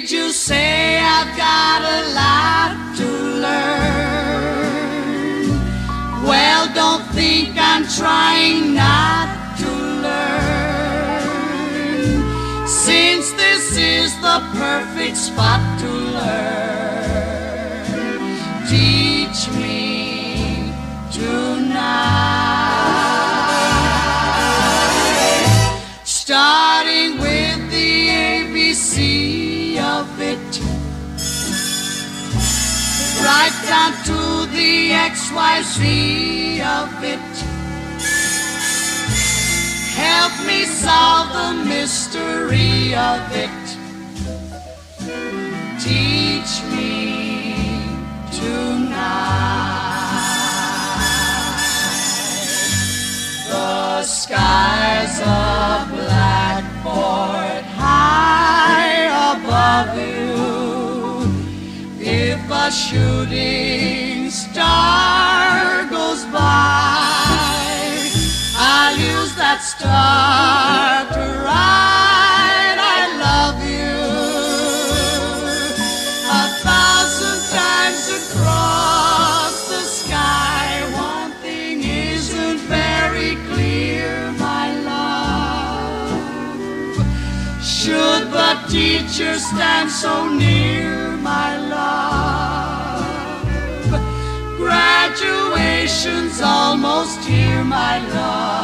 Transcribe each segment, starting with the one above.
Did you say I've got a lot to learn? Well, don't think I'm trying not to learn. Since this is the perfect spot to learn. Right down to the XYZ of it. Help me solve the mystery of it. Teach me tonight. The sky's a blackboard high above you. A shooting star goes by, I'll use that star to write I love you a thousand times across the sky. One thing isn't very clear, my love. Should the teacher stand so near, my almost here, my love.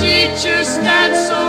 teacher stands so